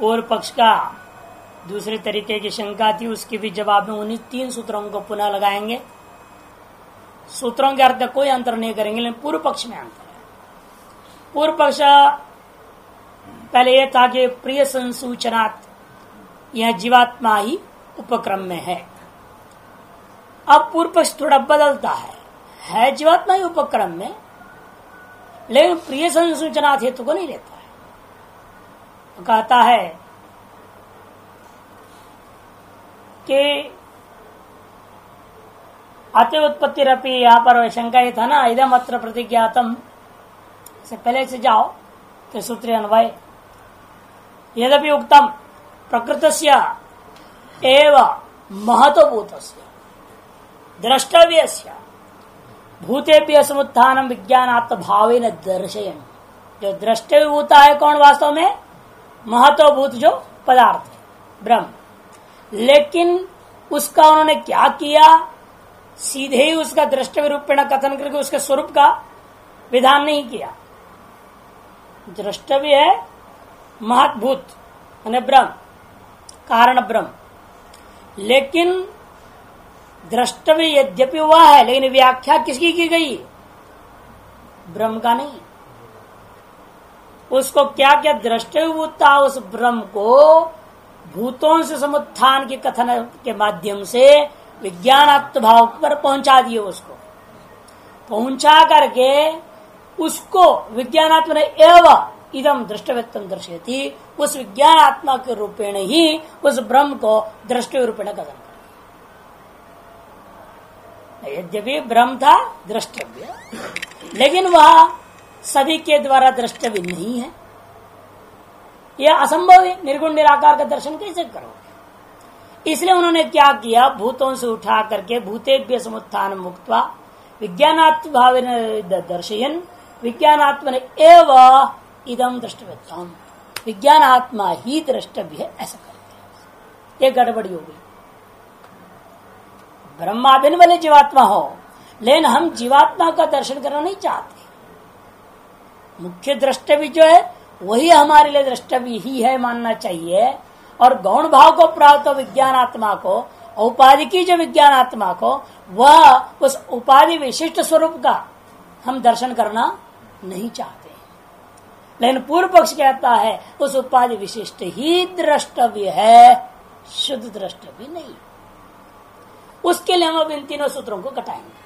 पूर्व पक्ष का दूसरे तरीके की शंका थी, उसके भी जवाब में उन्हीं तीन सूत्रों को पुनः लगाएँगे। सूत्रों के अर्थ कोई अंतर नहीं करेंगे, लेकिन पूर्व पक्ष में अंतर है। पूर्व पक्ष पहले यह था कि प्रिय संसूचनात्, यह जीवात्मा ही उपक्रम में है। अब पूर्व पक्ष थोड़ा बदलता है। है जीवात्मा ही उपक्रम में, लेकिन प्रिय संसूचना हेतु को नहीं लेता। कहता है कि अति उत्पत्ति रपी यहाँ पर शंका ये था ना इधम अत्र प्रतिज्ञातम। से पहले से जाओ तो सूत्र अन्वय। यद्यपि उत्तम प्रकृत एव महत्वभूत द्रष्टव्य भूतेभ्य समुत्थान विज्ञानात्म भाव न दर्शयन। जो द्रष्टव्य होता है कौन वास्तव में? महत्वभूत जो पदार्थ है ब्रह्म। लेकिन उसका उन्होंने क्या किया? सीधे ही उसका द्रष्टव्य रूपेण कथन करके उसके स्वरूप का विधान नहीं किया। द्रष्टव्य है महत्भूत ब्रह्म, कारण ब्रह्म। लेकिन द्रष्टव्य यद्यपि हुआ है, लेकिन व्याख्या किसकी की गई? ब्रह्म का नहीं। उसको क्या क्या था उस ब्रह्म को भूतों से समुत्थान के कथन के माध्यम से विज्ञानात्म भाव पर पहुँचा दिए उसको। पहुँचा करके उसको विज्ञानात्म ने एवं इदम दृष्टव्यत्म दर्शयती, उस विज्ञान आत्मा के रूपेण ही उस ब्रह्म को दृष्टि रूपेण कथन यद्यपि ब्रह्म था द्रष्टव्य लेकिन वह सभी के द्वारा द्रष्टव्य नहीं है। यह असंभव है, निर्गुण निराकार का दर्शन कैसे करोगे? इसलिए उन्होंने क्या किया? भूतों से उठा करके भूतेभ्य समुत्थान मुक्त विज्ञानात्म भाव दर्शयन विज्ञानात्म एवं इदम दृष्टव्यता विज्ञान आत्मा ही द्रष्टव्य है, ऐसा करते ये गड़बड़ी हो गई। ब्रह्माभिन वाले जीवात्मा हो, लेकिन हम जीवात्मा का दर्शन करना नहीं चाहते। मुख्य द्रष्टव्य जो है, वही हमारे लिए द्रष्टव्य ही है मानना चाहिए। और गौण भाव को प्राप्त विज्ञान आत्मा को उपाधि की जो विज्ञान आत्मा को, वह उस उपाधि विशिष्ट स्वरूप का हम दर्शन करना नहीं चाहते। लेकिन पूर्व पक्ष कहता है, उस उपाधि विशिष्ट ही द्रष्टव्य है, शुद्ध द्रष्टव्य नहीं। उसके लिए हम अब इन तीनों सूत्रों को कटाएँगे।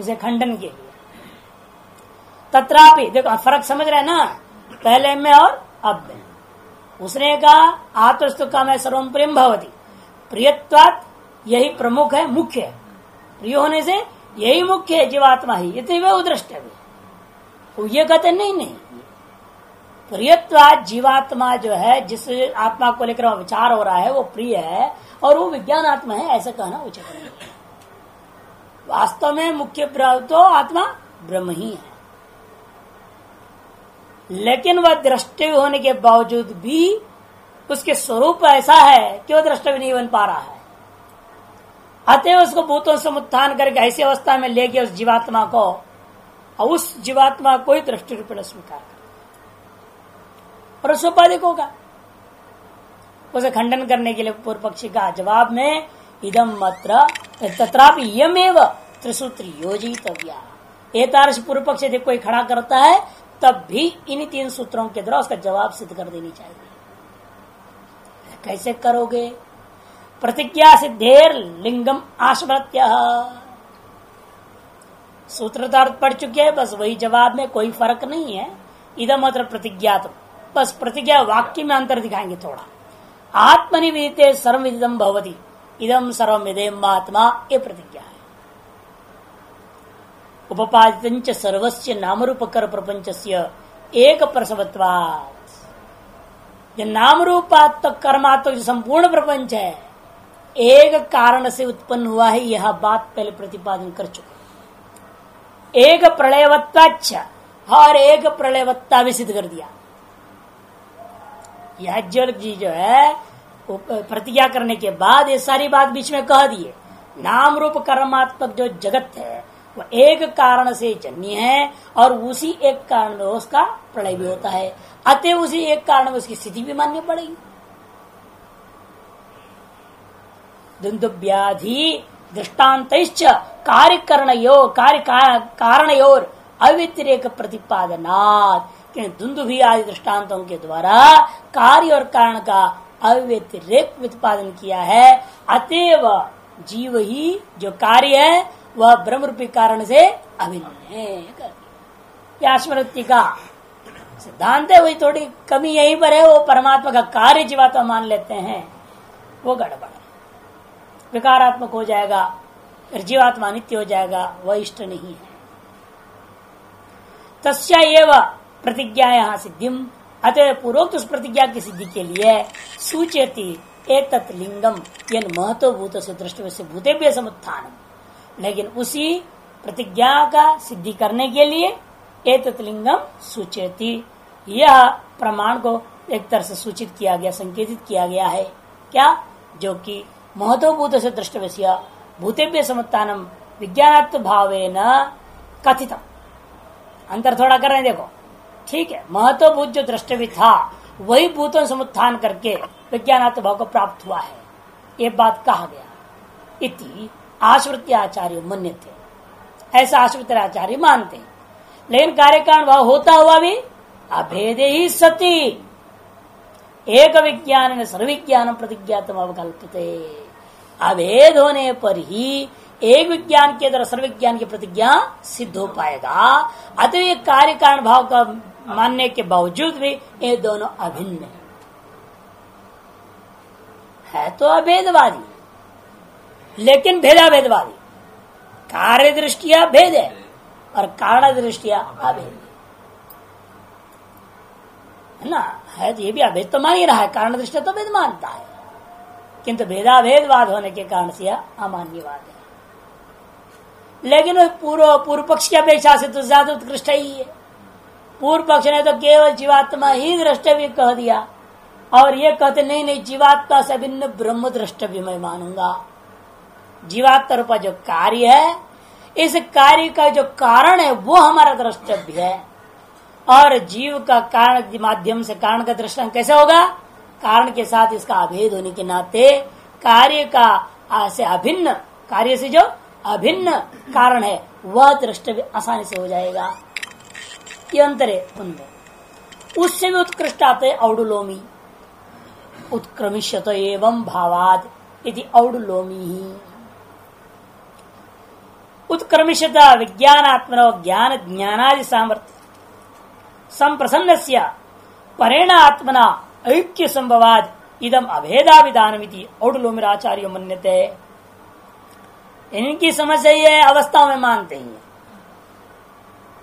उसे खंडन के लिए। तथापि देखो फ़र्क समझ रहे ना? पहले में और अब में। उसने कहा आत्मस्तु का मैं सर्वम प्रेम भवती। प्रियत्वात यही प्रमुख है, मुख्य है। प्रिय होने से यही मुख्य है, जीवात्मा ही। ये वे उदृष्ट तो द्रष्टव्य ये कहते नहीं नहीं। प्रियत्वा जीवात्मा जो है, जिस आत्मा को लेकर विचार हो रहा है, वो प्रिय है, और वो विज्ञान आत्मा है, ऐसा कहना उचित वास्तव में मुख्य तो आत्मा ब्रह्म ही है। लेकिन वह दृष्टि होने के बावजूद भी उसके स्वरूप ऐसा है कि वह दृष्टव्य नहीं बन पा रहा है। अतः उसको भूतों से उत्थान करके ऐसी अवस्था में ले गया उस जीवात्मा को, और उस जीवात्मा को ही दृष्टि रूप स्वीकार और उस उपाधिक होगा। उसे खंडन करने के लिए पूर्व पक्षी का जवाब में इदम मत्र तथापि यमेव त्रिसूत्र योजितव्या। एतारस पूर्व पक्ष यदि कोई खड़ा करता है तब भी इन तीन सूत्रों के द्वारा उसका जवाब सिद्ध कर देनी चाहिए। कैसे करोगे? प्रतिज्ञा सिद्धेर लिंगम आश्वत्य। सूत्रतार्थ पढ़ चुके हैं, बस वही जवाब में कोई फ़र्क नहीं है। इदम अत्र प्रतिज्ञा तो बस प्रतिज्ञा वाक्य में अंतर दिखाएँगे थोड़ा। आत्मनिविदित सर्विदम भवती, इदम सर्वविदेम आत्मा ये प्रतिज्ञा। उपादित सर्वस्व नाम रूप कर प्रपंच एक प्रसवत्वाद नाम रूपात्म कर्मात्मक जो संपूर्ण प्रपंच है, एक कारण से उत्पन्न हुआ है, यह बात पहले प्रतिपादन कर चुके एक प्रलयवत्ता और एक प्रलयवत्ता भी सिद्ध कर दिया। याज्ञवल्क जी जो है प्रतिज्ञा करने के बाद ये सारी बात बीच में कह दिए। नाम रूप कर्मात्मक जो जगत है वह एक कारण से जन्य है और उसी एक कारण में उसका प्रलय भी होता है। अतः उसी एक कारण में उसकी स्थिति भी माननी पड़ेगी व्याधि दृष्टांत कार्य कार्य कारणयोर अव्यतिरेक प्रतिपादनात्। धुंदुभी आदि दृष्टान्तों के द्वारा कार्य और कारण का अव्यतिरेक प्रतिपादन किया है। अतएव जीव ही जो कार्य है वह ब्रह्म रूपी कारण से अभिन्न है का सिद्धांत है, वही थोड़ी कमी यहीं पर है, वो परमात्मा का कार्य जीवात्मा मान लेते हैं, वो गड़बड़। विकारात्मक हो जाएगा जीवात्मा नित्य हो जाएगा, वह इष्ट नहीं है। तस्या प्रतिज्ञा यहाँ सिद्धिम अतः पूर्वोक्त उस प्रतिज्ञा की सिद्धि के लिए सूचयती एक लिंगम महत्वभूत से दृष्टि से भूते समुत्थान लेकिन उसी प्रतिज्ञा का सिद्धि करने के लिए एक लिंगम सूचयती। यह प्रमाण को एक तरह से सूचित किया गया, संकेतित किया गया है। क्या? जो कि महत्वभूत से दृष्टव्य भूतेभ्य समुत्थानम विज्ञानात्म भावे न कथित अंतर थोड़ा कर रहे हैं, देखो। ठीक है, महत्वभूत जो दृष्टव्य था, वही भूतों समुत्थान करके विज्ञानात्म भाव को प्राप्त हुआ है। ये बात कहा गया। इति आश्रित आचार्य मन्य थे ऐसा आश्रित आचार्य मानते लेकिन कार्यकारण भाव होता हुआ भी अभेदे ही सती। एक विज्ञान ने सर्विज्ञान प्रतिज्ञातम अवकल्पते। अभेद होने पर ही एक विज्ञान के द्वारा सर्विज्ञान की प्रतिज्ञा सिद्ध हो पाएगा। अतः कार्य कारण भाव का मानने के बावजूद भी ये दोनों अभिन्न है, है तो अभेदवादी। लेकिन भेदा भेदवादी कार्य दृष्टिया भेद है और कारण दृष्टिया अभेद है। ना? है तो ये भी अभेद तो मान ही रहा है। कारण दृष्टि तो भेद मानता है। किंतु भेदाभेदवाद होने के कारण से यह अमान्यवाद है। लेकिन पूर्व पूर्व पक्ष की अपेक्षा से तो ज़्यादा उत्कृष्ट ही है। पूर्व पक्ष ने तो केवल जीवात्मा ही द्रष्टव्य कह दिया। और ये कहते, नहीं नहीं, जीवात्मा से भिन्न ब्रह्म द्रष्टव्य मैं मानूँगा। जीवात्मा रूपा जो कार्य है, इस कार्य का जो कारण है, वो हमारा द्रष्टव्य है। और जीव का कारण माध्यम से कारण का दृष्टान कैसे होगा? कारण के साथ इसका अभेद होने के नाते कार्य का से अभिन्न, कार्य से जो अभिन्न कारण है, वह द्रष्टव्य आसानी से हो जाएगा। ये अंतर है उनमें उससे भी उत्कृष्ट आते औडुलोमी। उत्क्रमिष्यत एवं भावाद यदि औडुलोमी ही। उत्क्रमिष्यता, विज्ञानात्मनो ज्ञान ज्ञानादि सामर्थ्य। संप्रसन्न परेण आत्मना ऐक्य संभवाद इदम अभेदा विधान औडलोमिराचार्य मन्यते। इनकी समस्या ये अवस्था में मानते हैं।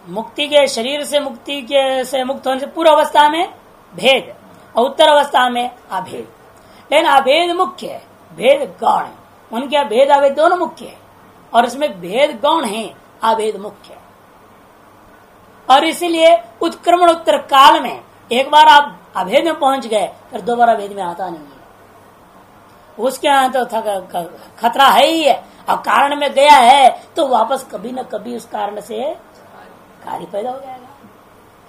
मुक्ति के शरीर से मुक्ति के, से मुक्त होने से पूर्व अवस्था में भेद, और उत्तर अवस्था में अभेद। लेकिन अभेद मुख्य है, भेद गौण उनके भेद अभेद दोनों मुख्य है। और इसमें भेद गौण है, अभेद मुख्य। और इसीलिए उत्क्रमण उत्तर काल में एक बार आप अभेद में पहुँच गए, फिर दोबारा भेद में आता नहीं है। उसके यहाँ तो खतरा है ही है। और कारण में गया है तो वापस कभी न कभी उस कारण से कार्य पैदा हो जाएगा।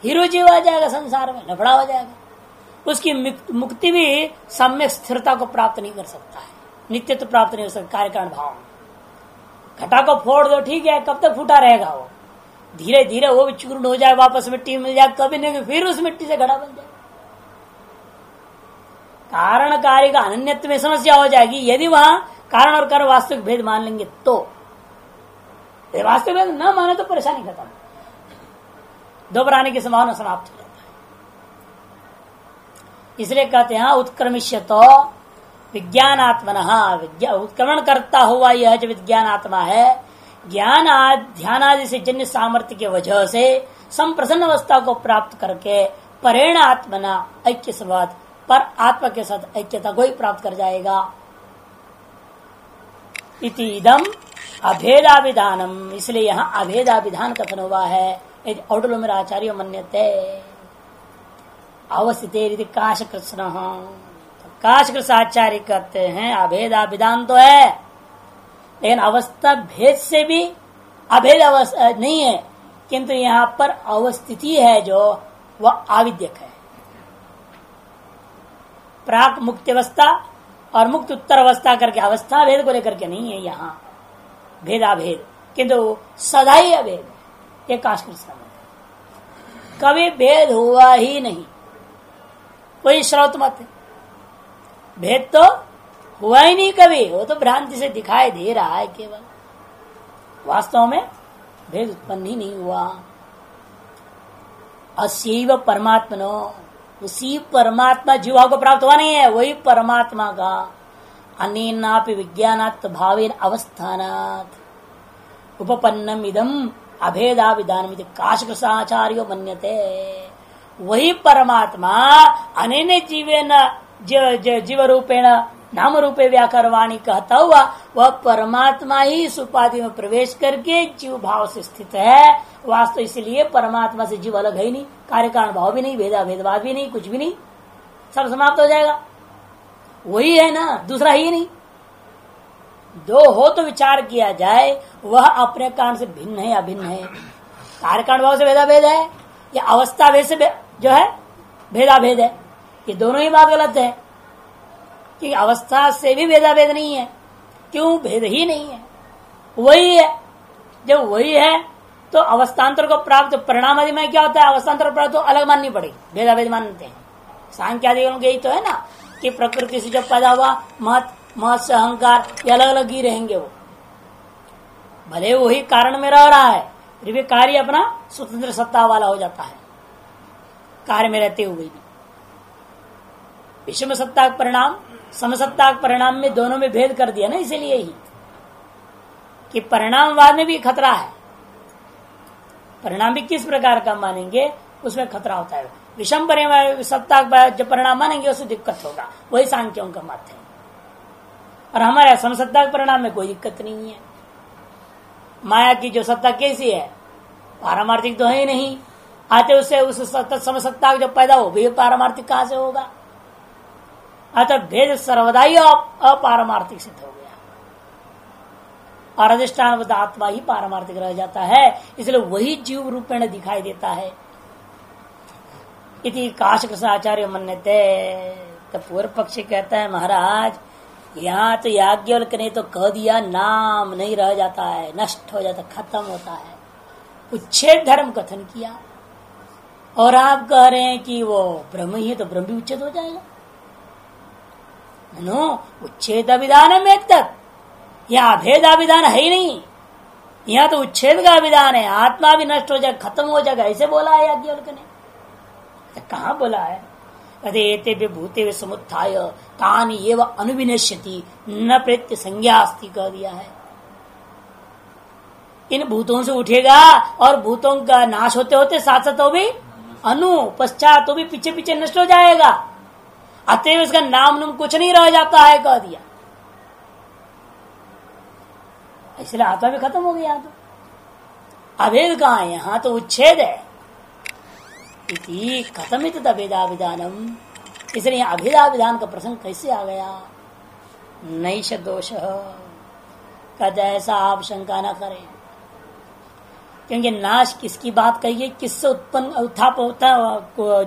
हीरो जीव आ जाएगा संसार में लफड़ा हो जाएगा। उसकी मुक्ति भी सम्यक स्थिरता को प्राप्त नहीं कर सकता है। नित्यत्व तो प्राप्त नहीं हो सकता कार्य कारण भाव में। घटा को फोड़ दो, ठीक है? कब तक फूटा रहेगा वो? धीरे धीरे वो भी चूर्ण हो जाए, वापस मिट्टी मिल जाए, कभी नहीं, फिर उस मिट्टी से घड़ा बन जाए। कारण कार्य का अन्यत्व में समस्या हो जाएगी। यदि वहाँ कारण और कार्य वास्तविक भेद मान लेंगे तो। वास्तविक भेद न माने तो परेशानी खत्म। दोबराने की संभावना समाप्त हो जाता है। इसलिए कहते हैं उत्क्रमिष्य तो विज्ञानात्मन उत्क्रमण करता हुआ यह जो विज्ञान आत्मा है, ज्ञान ध्यान आदि से जन्य सामर्थ्य के वजह से संप्रसन्न अवस्था को प्राप्त करके परेण आत्मना ऐक्य संवाद, पर आत्मा के साथ ऐक्यता को ही प्राप्त कर जाएगा। इतम अभेदाभिधानम, इसलिए यहाँ अभेदाभिधान कथन हुआ है, यदि आचार्य मन्यते। अवस्थित काश कृष्ण काश कृष्ण आचार्य कहते हैं अभेदाभिधान तो है। लेकिन अवस्था भेद से भी अभेद अवस्था नहीं है, किंतु यहाँ पर अवस्थिति है जो, वह आविद्यक है। प्राक मुक्त अवस्था और मुक्त उत्तर अवस्था करके अवस्था भेद को लेकर के नहीं है यहाँ। भेदाभेद, किंतु सदा ही। अभेद एक आश्कृत कभी भेद हुआ ही नहीं। कोई श्रोत मत भेद तो हुआ ही नहीं कभी। वो तो भ्रांति से दिखाई दे रहा है केवल। वास्तव में भेद उत्पन्न ही नहीं हुआ। असीव परमात्मनो, उसी परमात्मा जीवा को प्राप्त हुआ नहीं है, वही परमात्मा का अन्नापि विज्ञानात् भावेन अवस्थानात्। उपपन्नम इदम अभेदा विधान काशकृषाचार्यो मन्यते। वही परमात्मा अने जीवेन जीव रूपेण नाम रूपे व्याकरवाणी कहता हुआ वह परमात्मा ही इस उपाधि में प्रवेश करके जीव भाव से स्थित है। वास्तव इसलिए परमात्मा से जीव अलग है ही नहीं। कार्य कारण भाव भी नहीं, भेदा भेदभाव भी नहीं, कुछ भी नहीं। सब समाप्त हो जाएगा। वही है ना, दूसरा ही नहीं। दो हो तो विचार किया जाए, वह अपने कारण से भिन्न है अभिन्न है। कार्य कारण भाव से भेदा भेद है, या अवस्था भेद से जो है भेदा भेद है। ये दोनों ही बात गलत है कि अवस्था से भी भेदा भेद नहीं है, क्यों? भेद ही नहीं है। वही है। जब वही है तो अवस्थान्तर को प्राप्त परिणाम आदि में क्या होता है? अवस्थान्तर प्राप्त तो अलग माननी पड़ेगी। भेदा भेद मानते हैं। सांख्य आदि यही तो है ना, कि प्रकृति से जब पैदा हुआ मत मत से अहंकार, ये अलग अलग ही रहेंगे वो। भले वही कारण में रह रहा है, फिर भी कार्य अपना स्वतंत्र सत्ता वाला हो जाता है। कार्य में रहते हुए भी। विषम सत्ता परिणाम समसत्ता परिणाम में दोनों में भेद कर दिया ना, इसीलिए ही। कि परिणामवाद में भी खतरा है। परिणाम भी किस प्रकार का मानेंगे, उसमें खतरा होता है। विषम सत्ता जब परिणाम मानेंगे, उससे दिक्कत होगा। वही सांख्यों का मत है। और हमारे समसत्ता परिणाम में कोई दिक्कत नहीं है। माया की जो सत्ता कैसी है, पारमार्थिक तो है ही नहीं। आते उससे उस समसत्ता जो पैदा हो, भी पारमार्थिक कहाँ से होगा? अतः भेद सर्वदा ही अपारमार्थिक सिद्ध हो गया। और अधिष्ठान आत्मा ही पारमार्थिक रह जाता है, इसलिए वही जीव रूपेण दिखाई देता है। इति काश आचार्य मन्यते। तो पूर्व पक्षी कहता है, महाराज, यहाँ तो याज्ञवल्क ने तो कह दिया, नाम नहीं रह जाता है, नष्ट हो जाता, खत्म होता है। उच्छेद धर्म कथन किया। और आप कह रहे हैं कि वो ब्रह्म ही है तो ब्रह्म भी उच्छेद हो जाएगा। नो उच्छेद विधान में तक यह अभेदा विधान है ही नहीं यह तो उच्छेद का विधान है आत्मा भी नष्ट हो जाए खत्म हो जाएगा ऐसे बोला है? याज्ञवल्क ने कहा बोला है अरे भूते समुत्थाय, तान एवं अनुविनश्यति, न प्रत्य संज्ञा अस्थि कह दिया है। इन भूतों से उठेगा और भूतों का नाश होते होते साथ साथ तो भी, अनु, पश्चात तो भी पीछे पीछे नष्ट हो जाएगा। अतएव इसका नाम नुम कुछ नहीं रह जाता है, कह दिया। इसलिए आत्मा भी खत्म हो गया तो। अभेद कहा है? यहाँ तो उच्छेद है। इति कथमित अभेदा विधानम इसलिए अभेदा विधान का प्रसंग कैसे आ गया? नैश दोष। कहते ऐसा आप शंका न करें। क्योंकि नाश किसकी बात कही किससे उत्पन्न उत्थाप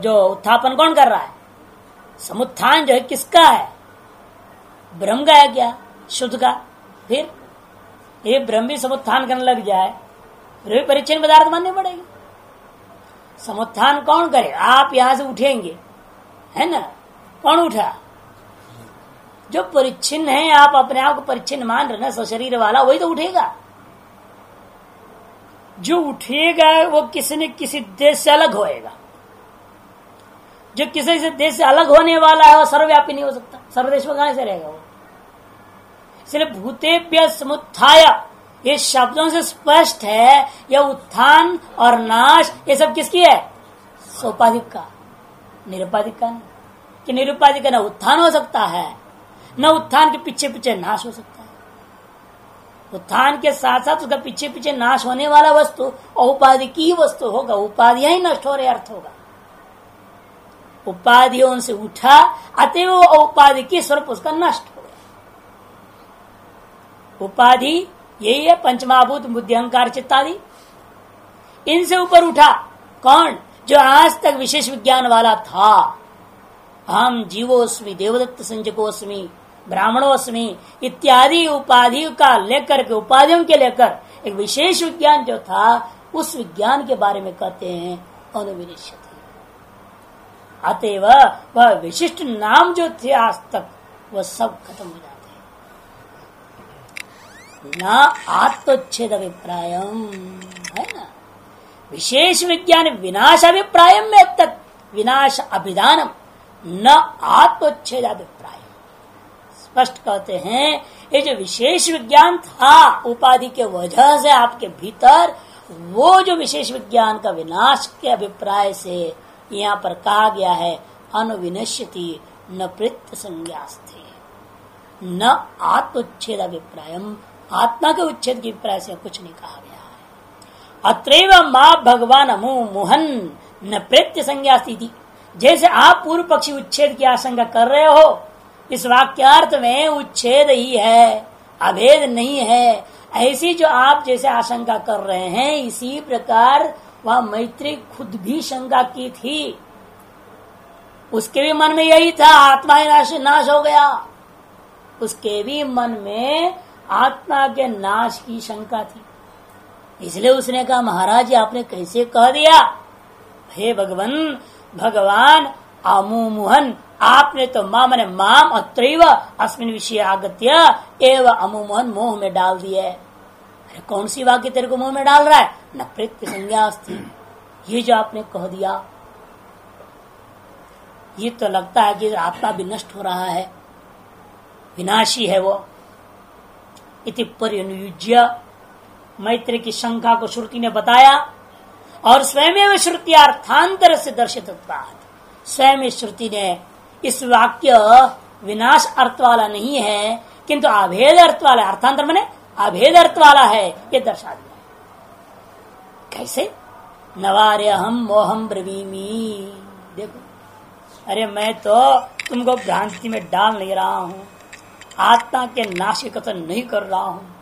जो उत्थापन कौन कर रहा है? समुत्थान जो है किसका है? ब्रह्म का है क्या? शुद्ध का। फिर? ये ब्रह्म भी समुत्थान करने लग जाए, फिर भी परिचय पदार्थ मानने पड़ेगी। समुत्थान कौन करे? आप यहाँ से उठेंगे, है ना? कौन उठा? जो परिच्छिन्न है, आप अपने आप को परिच्छिन्न मान रहे ना सशरीर वाला, वही तो उठेगा। जो उठेगा, वो किसी न किसी देश से अलग होएगा। जो किसी से देश से अलग होने वाला है, वो सर्वव्यापी नहीं हो सकता। सर्वदेश में कहाँ से रहेगा वो? इसलिए भूतेभ्य समुत्थाय। ये शब्दों से स्पष्ट है यह उत्थान और नाश, ये सब किसकी है? सोपाधिक का। निरुपाधिक का कि निरुपाधिक का न उत्थान हो सकता है, न उत्थान के पीछे पीछे नाश हो सकता है। उत्थान के साथ साथ उसका पीछे पीछे नाश होने वाला वस्तु औपाधिक की वस्तु होगा। उपाधियाँ ही नष्ट हो रहे, अर्थ होगा। उपाधियों से उठा अतः उपाधि की स्वरूप उसका नष्ट हो गया। उपाधि यही है पंचमाभूत बुद्धि अहंकार चित्तादि। इनसे ऊपर उठा, कौन? जो आज तक विशेष विज्ञान वाला था। हम जीवोस्मी, देवदत्त संजकोस्मी ब्राह्मणोस्मी इत्यादि उपाधि का लेकर के, उपाधियों के लेकर एक विशेष विज्ञान जो था, उस विज्ञान के बारे में कहते हैं अनुविनिश्चित अतएव वह विशिष्ट नाम जो थे आज तक वह सब खत्म हो जाते हैं। न आत्मोच्छेद अभिप्राय है ना? विशेष विज्ञान विनाश अभिप्राय में तक विनाश अभिधानम न आत्मोच्छेद अभिप्राय स्पष्ट कहते हैं, ये जो विशेष विज्ञान था, उपाधि के वजह से आपके भीतर, वो जो विशेष विज्ञान का विनाश के अभिप्राय से यहाँ पर कहा गया है, अनुविनश्यति, न प्रत्य संज्ञास्थे न आत्मोच्छेद अभिप्राय आत्मा के उच्छेद के अभिप्राय से कुछ नहीं कहा गया है। अत्रैव माँ भगवान अमु मुहन, न प्रत्य संज्ञा स्थिति जैसे आप पूर्व पक्षी उच्छेद की आशंका कर रहे हो, इस वाक्यार्थ में उच्छेद ही है, अभेद नहीं है। ऐसी जो आप जैसे आशंका कर रहे हैं, इसी प्रकार वह मैत्री खुद भी शंका की थी। उसके भी मन में यही था, आत्मा ही नाश नाश हो गया। उसके भी मन में आत्मा के नाश की शंका थी। इसलिए उसने कहा, महाराज आपने कैसे कह दिया? हे भगवान भगवान अमुमुहन आपने तो माम मैंने माम अत्र अस्मिन विषय आगत्य एवं अमुमोहन मोह में डाल दिया कौन सी वाक्य तेरे को मुँह में डाल रहा है? न प्रत्य संज्ञा थी ये जो आपने कह दिया, ये तो लगता है कि आत्मा भी नष्ट हो रहा है, विनाशी है वो। इति परिनुज्य मैत्री की शंका को श्रुति ने बताया, और स्वयं श्रुति अर्थांतर से दर्शित स्वयं श्रुति ने, इस वाक्य विनाश अर्थ वाला नहीं है, किंतु अभेद अर्थ वाला, अर्थांतर मैंने अभेद अर्थ वाला है, ये दर्शा दिया कैसे? नवार्य हम मोहम ब्रवीमी। देखो। अरे, मैं तो तुमको भ्रांति में डाल नहीं रहा हूँ। आत्मा के नाश कथन नहीं कर रहा हूँ।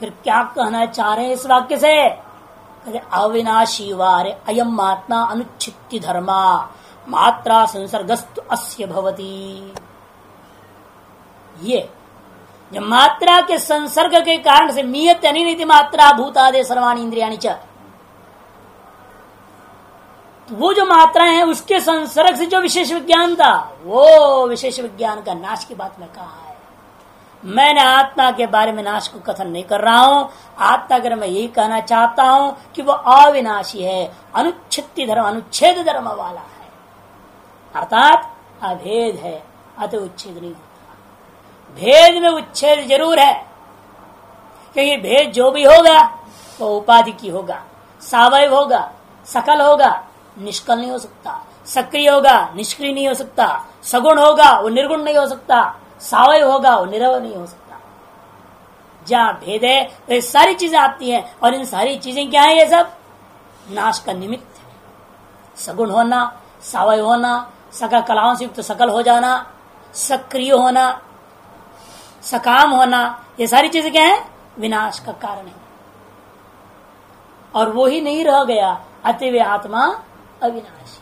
फिर क्या कहना चाह रहे हैं इस वाक्य से? अरे, अविनाशी वारे अयम आत्मा अनुच्छिति धर्मा, मात्रा संसर्गस्तु अस्य भवती। ये जब मात्रा के संसर्ग के कारण से मियत अनित मात्रा भूतादे सर्वाणी इंद्रिया च तो वो जो मात्रा है उसके संसर्ग से जो विशेष विज्ञान था वो विशेष विज्ञान का नाश की बात में कहा है मैंने आत्मा के बारे में नाश को कथन नहीं कर रहा हूँ आत्मा अगर मैं यही कहना चाहता हूँ कि वो अविनाशी है अनुच्छित धर्म अनुच्छेद धर्म वाला है अर्थात अभेद है अत उच्छेद नहीं भेद में उच्छेद ज़रूर है। क्योंकि भेद जो भी होगा, वो उपाधि की होगा। सावय होगा, सकल होगा, निष्कल नहीं हो सकता। सक्रिय होगा, निष्क्रिय नहीं हो सकता। सगुण होगा, वो निर्गुण नहीं हो सकता। सावय होगा, वो निरव नहीं हो सकता। जहाँ भेद है तो वे सारी चीज़ें आती हैं, और इन सारी चीज़ें क्या है ये सब? नाश का निमित्त सगुण होना सावय होना, सकल कलाओं से युक्त सकल हो जाना, सक्रिय होना सकाम होना, ये सारी चीज़ें क्या है? विनाश का कारण है। और वो ही नहीं रह गया अतिवे आत्मा अविनाशी।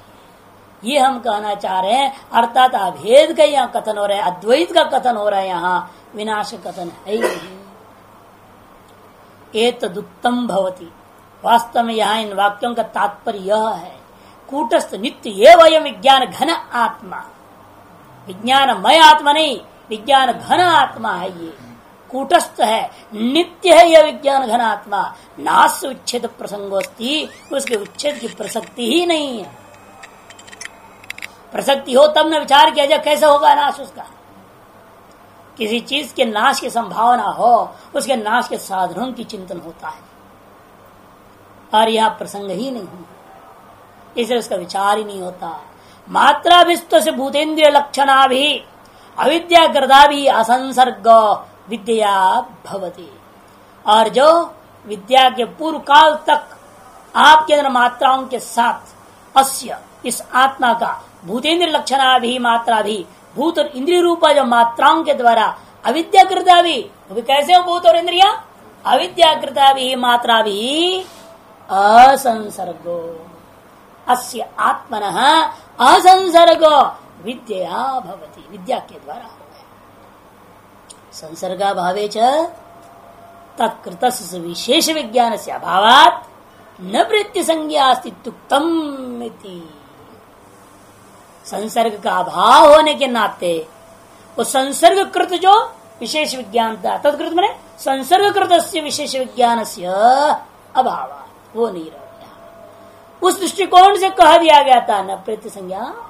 ये हम कहना चाह रहे हैं, अर्थात अभेद का यहाँ कथन हो रहा है, अद्वैत का कथन हो रहा है यहाँ, विनाश कथन है ही नहीं। एक दुत्तम भवती। वास्तव में यहाँ इन वाक्यों का तात्पर्य यह है, कूटस्थ नित्य ये वयम विज्ञान घन आत्मा। विज्ञान मय आत्मा नहीं विज्ञान घन आत्मा है ये। कूटस्थ है, नित्य है यह विज्ञान घन आत्मा नाश उच्छेद प्रसंगोस्ती, उसके उच्छेद की प्रसक्ति ही नहीं है। प्रसक्ति हो तब न विचार किया जाए, कैसे होगा नाश उसका? किसी चीज़ के नाश की संभावना हो, उसके नाश के साधनों की चिंतन होता है। और यह प्रसंग ही नहीं इसलिए उसका विचार ही नहीं होता। मात्रा विस्त से भूतेन्द्रिय लक्षणा भी अविद्या भी असंसर्ग विद्या भवती। और जो विद्या के पूर्व काल तक आपके अंदर मात्राओं के साथ, अस्य, इस आत्मा का भूतेन्द्र लक्षणा भी मात्रा भी भूत और इंद्रिय रूप जो मात्राओं के द्वारा अविद्या करता भी कैसे हो भूत और इंद्रिया? अविद्याकृता भी मात्रा भी असंसर्गो। अस्य आत्मन असंसर्गो। विद्या भवती, विद्या के द्वारा हो संसर्गा भावे च तत्कृत विशेष विज्ञान से अभाव न वृत्ति संज्ञा अस्तित्व संसर्ग का अभाव होने के नाते वो संसर्ग कृत जो विशेष विज्ञान था तत्कृत मैंने संसर्ग कृत विशेष विज्ञान से अभाव वो नहीं रह गया। उस दृष्टिकोण से कह दिया गया था न प्रति संज्ञा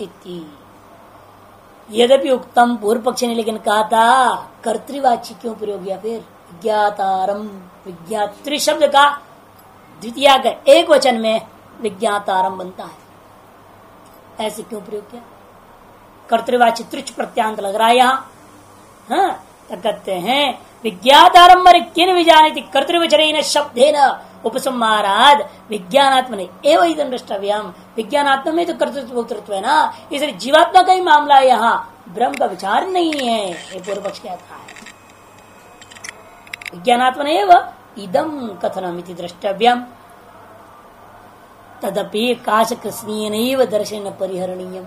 इति। यद्यपि उत्तम पूर्व पक्ष ने लेकिन कहा था कर्तवाच्य क्यों प्रयोग किया फिर? विज्ञातारम विज्ञात्री शब्द का द्वितीय एक वचन में विज्ञातारम बनता है। ऐसे क्यों प्रयोग किया? कर्तवाची त्रिच प्रत्यांत लग रहा है यहाँ। हाँ, कहते हैं? विज्ञातारम किन विजानी कर्तृवचन शब्द न उपसंहाराद विज्ञानात्म ने एवं विज्ञानात्म में तो कर्तृत्व है ना इसलिए जीवात्मा का ही मामला यहाँ ब्रह्म का विचार नहीं है ये पूर्व पक्ष कहता है विज्ञानात्म इदम कथनम द्रष्टव्यम। तदपि काश दर्शन परिहरणीय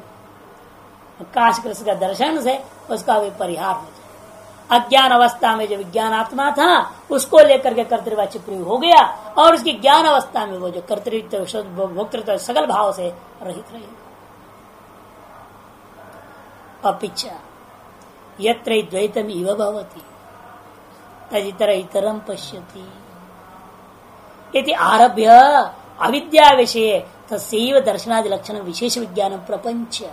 काश कृष्ण का दर्शन से उसका भी परिहार। हो अज्ञान अवस्था में जो विज्ञान आत्मा था, उसको लेकर के कर्तृवाच्य प्रयोग हो गया और उसकी ज्ञान अवस्था में वो जो कर्तृत्व, भोक्तृत्व, सकल भाव से रहित रहे। अपिच्छा, यत्र द्वैतम इव भवती तजितर इतरम पश्यति। आरभ्य अविद्या विषय तस्व दर्शनादि लक्षण विशेष विज्ञान प्रपंच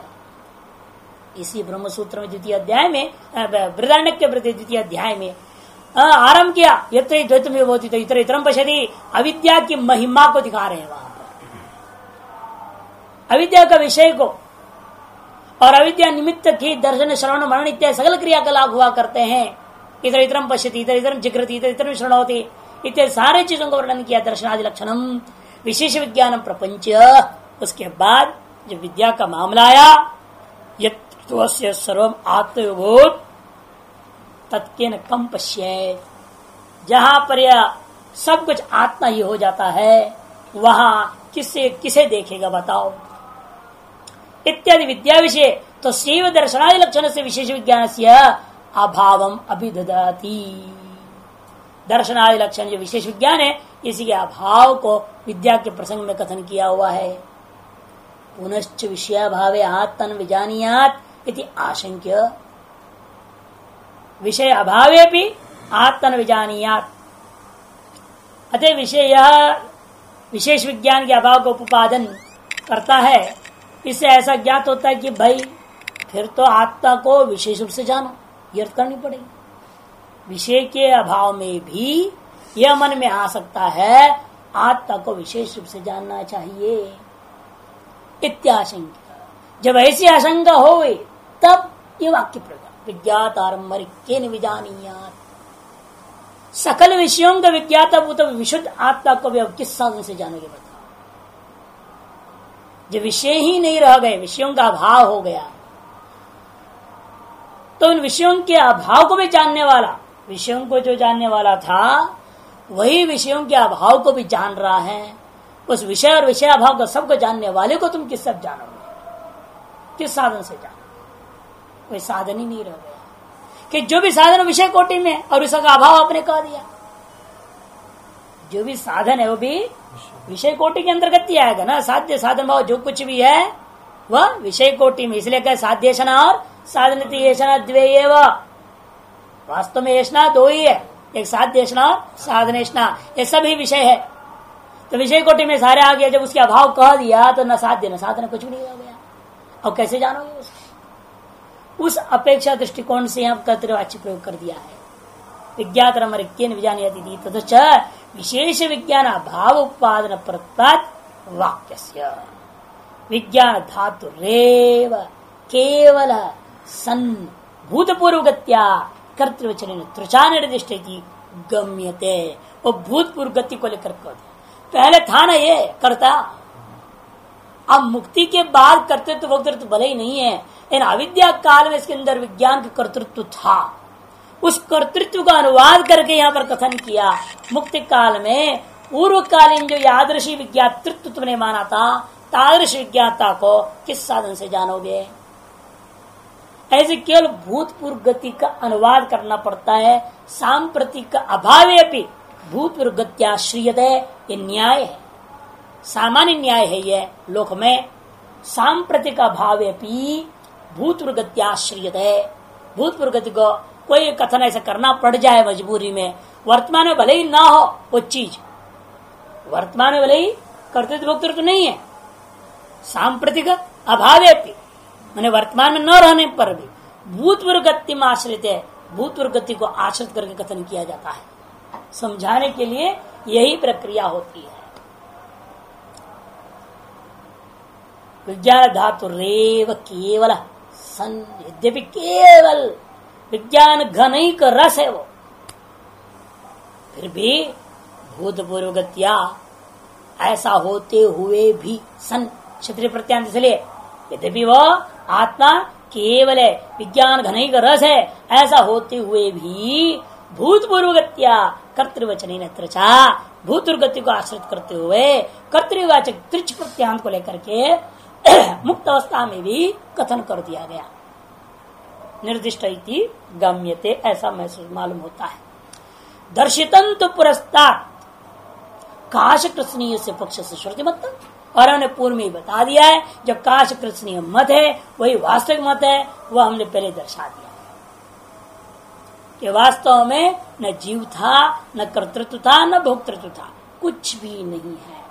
इसी ब्रह्म सूत्र में द्वितीय अध्याय में वृदारण्य के प्रति द्वितीय अध्याय में आरंभ किया, यत्र द्वैत में होती तो इतर इतरम पश्यति, अविद्या की महिमा को दिखा रहे हैं वहाँ अविद्या का विषय को, और अविद्या निमित्त की दर्शन, श्रवण मरण इत्यादि सकल क्रियाकलाप हुआ करते हैं। इधर इधर पश्यति, इधर इधर जिग्रति इधर इधर विषण होती इत्यादि सारे चीज़ों का वर्णन किया दर्शनादि लक्षणम विशेष विज्ञान प्रपंच। उसके बाद जब विद्या का मामला आया सर्व आत्मबोध तत्के न कम पश्य जहाँ पर यह सब कुछ आत्मा ही हो जाता है, वहाँ किसे किसे देखेगा बताओ। इत्यादि विद्या विषय तो शैव दर्शनादि लक्षण से विशेष विज्ञान से अभाव अभिदती दर्शन आदि लक्षण जो विशेष विज्ञान है, इसी के अभाव को विद्या के प्रसंग में कथन किया हुआ है। पुनश्च विषय भावे आत्मन विजानियात इति आशंक्य। विषय अभावे भी आत्मन विजानियात अतः विषय यह विशेष विज्ञान के अभाव को उपादन करता है। इससे ऐसा ज्ञात होता है कि भाई, फिर तो आत्मा को विशेष रूप से जानो ये अर्थ करनी पड़ेगी। विषय के अभाव में भी यह मन में आ सकता है, आत्मा को विशेष रूप से जानना चाहिए। इत्याशंका जब ऐसी आशंका हो तब ये वाक्य प्रयोग विज्ञात आरंभ के विजानियात। सकल विषयों का विज्ञाता भूत विशुद्ध आत्मा को भी अब किस साधन से जानोगे बताओ? जो विषय ही नहीं रह गए, विषयों का अभाव हो गया तो उन विषयों के अभाव को भी जानने वाला, विषयों को जो जानने वाला था, वही विषयों के अभाव को भी जान रहा है। उस विषय और विषय अभाव का सबको जानने वाले को तुम किस सब जानोगे? किस साधन से जानो कोई साधन ही नहीं रह गया। कि जो भी साधन विषय कोटि में और उसका अभाव आपने कह दिया। जो भी साधन है, वो भी विषय कोटि के अंतर्गत ही आएगा ना। साध्य साधन भाव जो कुछ भी है, वह विषय कोटि में। इसलिए क्या साध्यशना और साधन द्वे वास्तव में ऐसा दो ही है। एक साध्यशना और साधनेशना। ये सभी विषय है। तो विषय कोटि में सारे आ गया। जब उसके अभाव कह दिया तो न साध्य, न साधन कुछ भी नहीं हो गया। और कैसे जानोगे उसको उस अपेक्षा दृष्टिकोण से यहाँ कर्तवाच्य प्रयोग कर दिया है। विज्ञात विजानी तथा विशेष विज्ञान अभाव उत्पादन प्रत्यात वाक्य विज्ञान धातु रेव केवल सन भूतपूर्व गत्या कर्तृवचन त्रिचा निर्दिष्ट की गम्यते। वो भूतपूर्व गति को लेकर पहले था ना ये, कर्ता। अब मुक्ति के बाद कर्तृत्व वक्तृत्व भले ही नहीं है इन अविद्या काल में इसके अंदर विज्ञान का कर्तृत्व था। उस कर्तृत्व का अनुवाद करके यहाँ पर कथन किया, मुक्ति काल में पूर्वकालीन जो यादृशी विज्ञातृत्व तुमने माना था, तादृश विज्ञाता को किस साधन से जानोगे? ऐसे केवल भूतपूर्व गति का अनुवाद करना पड़ता है, सांप्रतिक का अभाव भी भूतपूर्व गत्याश्रियत है न्याय है। सामान्य न्याय है यह लोक में सांप्रतिक अभाव भूतपूर्व गत्याश्रियत है। भूतपूर्व गति को कोई कथन ऐसा करना पड़ जाए मजबूरी में, वर्तमान में भले ही ना हो, वो चीज़। वर्तमान में भले ही कर्तृत्व भोक्तृत्व नहीं है। सांप्रतिक अभाव मैंने वर्तमान में न रहने पर भी भूतपूर्व गति में आश्रित है। भूतपूर्व गति को आश्रित करके कथन किया जाता है। समझाने के लिए यही प्रक्रिया होती है। विज्ञान धातु रेव केवल सन यद्यपि केवल विज्ञान घनिक रस है वो। फिर भी भूतपूर्व गत्या ऐसा होते हुए भी सन क्षत्रिय प्रत्यांत इसलिए यद्यपि वो आत्मा केवल है, विज्ञान घन का रस है, ऐसा होते हुए भी भूतपूर्व गत्या कर्तृवचन त्रचा भूतपूर्व गति को आश्रित करते हुए कर्तृवाचक त्रिच प्रत्यांत को लेकर के मुक्त अवस्था में भी कथन कर दिया गया। निर्दिष्ट गम्यते, ऐसा महसूस मालूम होता है। दर्शितंत पुरस्ता काश कृष्णीय से पक्ष से श्रुति मत और हमने पूर्व में बता दिया है जो काश कृष्णीय मत है, वही वास्तविक मत है, वह हमने पहले दर्शा दिया। कि वास्तव में न जीव था, न कर्तृत्व था, न भोक्तृत्व था, कुछ भी नहीं है।